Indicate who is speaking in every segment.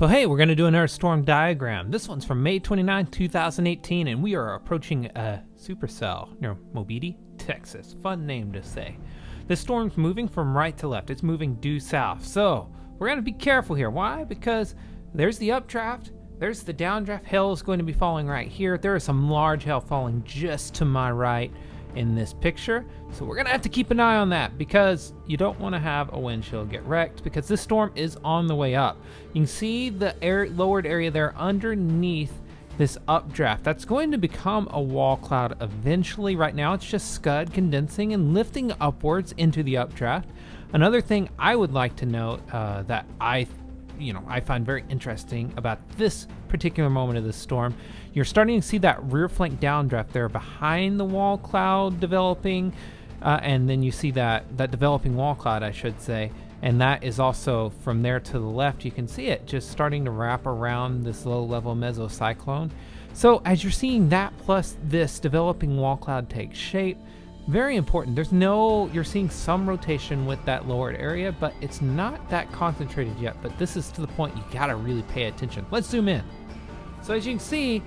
Speaker 1: So hey, we're going to do another storm diagram. This one's from May 29, 2018, and we are approaching a supercell near Mobeetie, Texas. Fun name to say. The storm's moving from right to left. It's moving due south. So we're going to be careful here. Why? Because there's the updraft, there's the downdraft. Hail is going to be falling right here. There is some large hail falling just to my right in this picture. So we're gonna have to keep an eye on that because you don't want to have a windshield get wrecked because this storm is on the way up. You can see the air, lowered area there underneath this updraft. That's going to become a wall cloud eventually. Right now it's just scud condensing and lifting upwards into the updraft. Another thing I would like to note uh, that I you know I find very interesting about this particular moment of the storm. You're starting to see that rear flank downdraft there behind the wall cloud developing, uh, and then you see that that developing wall cloud, I should say, and that is also from there to the left. You can see it just starting to wrap around this low-level mesocyclone. So as you're seeing that plus this developing wall cloud take shape, very important. There's no, you're seeing some rotation with that lowered area, but it's not that concentrated yet. But this is to the point you gotta really pay attention. Let's zoom in. So as you can see,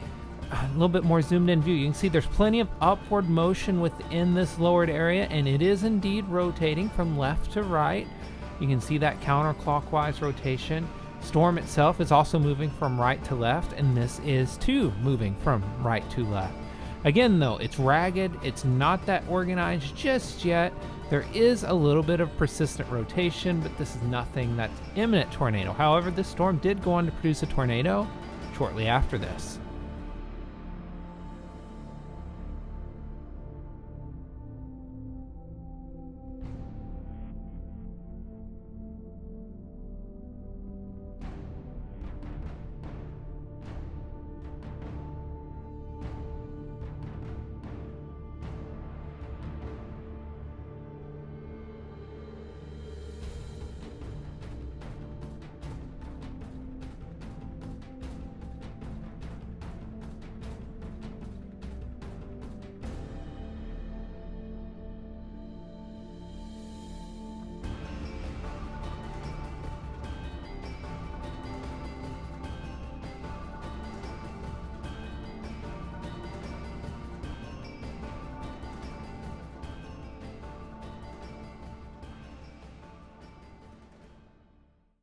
Speaker 1: a little bit more zoomed in view, you can see there's plenty of upward motion within this lowered area, and it is indeed rotating from left to right. You can see that counterclockwise rotation. Storm itself is also moving from right to left, and this is too moving from right to left. Again, though, it's ragged, it's not that organized just yet. There is a little bit of persistent rotation, but this is nothing that's imminent tornado. However, this storm did go on to produce a tornado shortly after this.